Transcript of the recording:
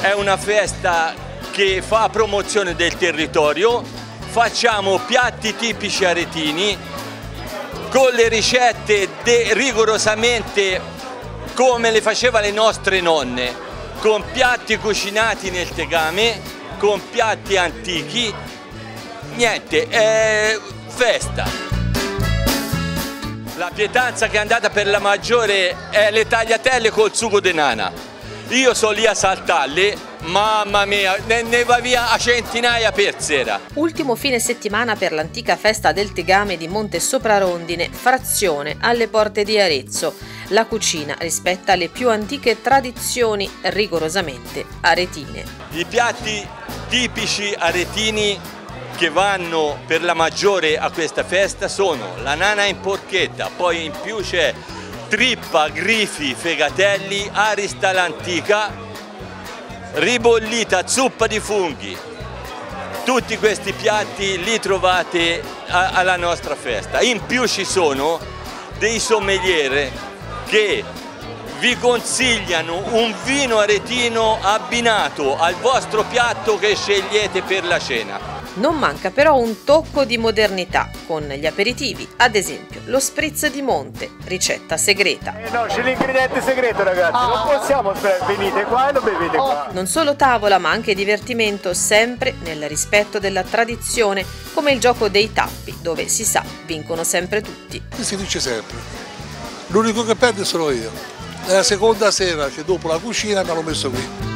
è una festa che fa promozione del territorio, facciamo piatti tipici aretini con le ricette rigorosamente come le faceva le nostre nonne, con piatti cucinati nel tegame, con piatti antichi, niente, è festa. La pietanza che è andata per la maggiore è le tagliatelle col sugo di nana. Io sono lì a saltarle, mamma mia, ne, ne, va via a centinaia per sera. Ultimo fine settimana per l'antica festa del tegame di Monte Soprarondine, frazione alle porte di Arezzo. La cucina rispetta le più antiche tradizioni rigorosamente aretine. I piatti tipici aretini che vanno per la maggiore a questa festa sono la nana in porchetta, poi in più c'è trippa, grifi, fegatelli, arista l'antica, ribollita, zuppa di funghi. Tutti questi piatti li trovate alla nostra festa. In più ci sono dei sommelier che vi consigliano un vino aretino abbinato al vostro piatto che scegliete per la cena. Non manca però un tocco di modernità con gli aperitivi, ad esempio lo spritz di monte, ricetta segreta. Eh no, c'è l'ingrediente segreto ragazzi, ah. non possiamo sperare, venite qua e lo bevete qua. Non solo tavola ma anche divertimento, sempre nel rispetto della tradizione, come il gioco dei tappi, dove si sa vincono sempre tutti. Si dice sempre, l'unico che perde sono io. È la seconda sera che dopo la cucina mi hanno messo qui.